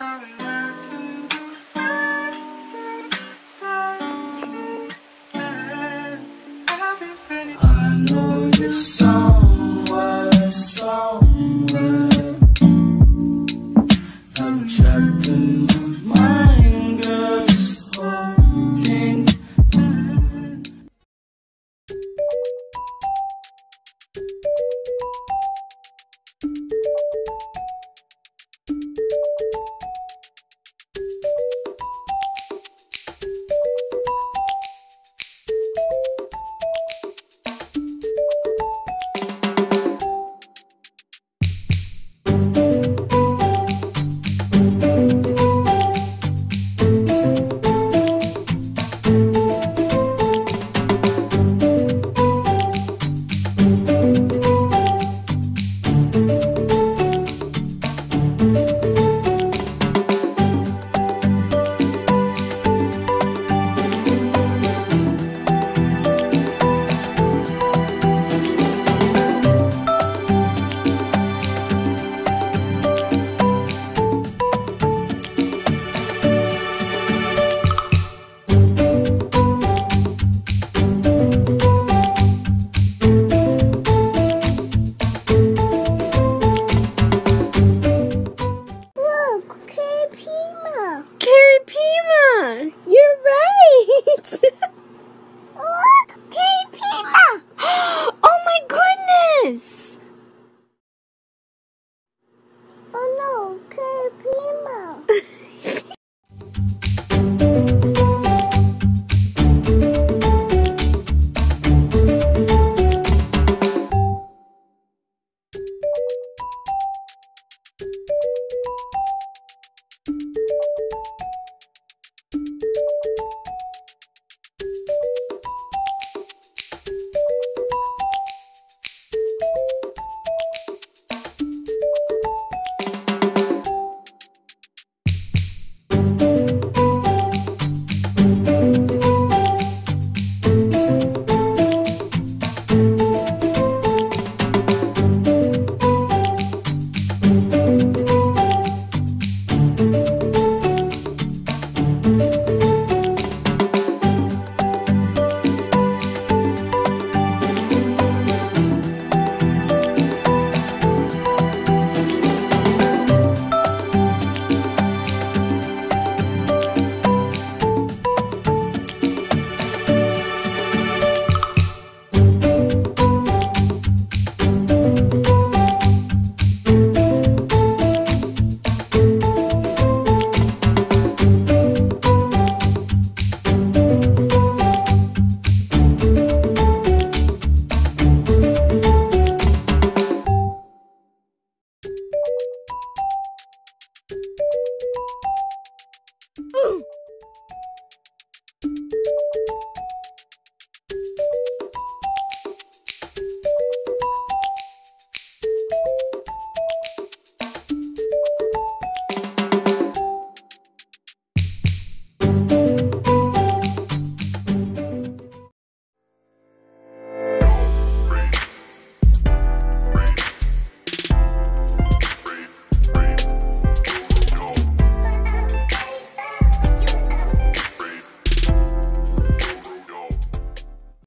I know you saw.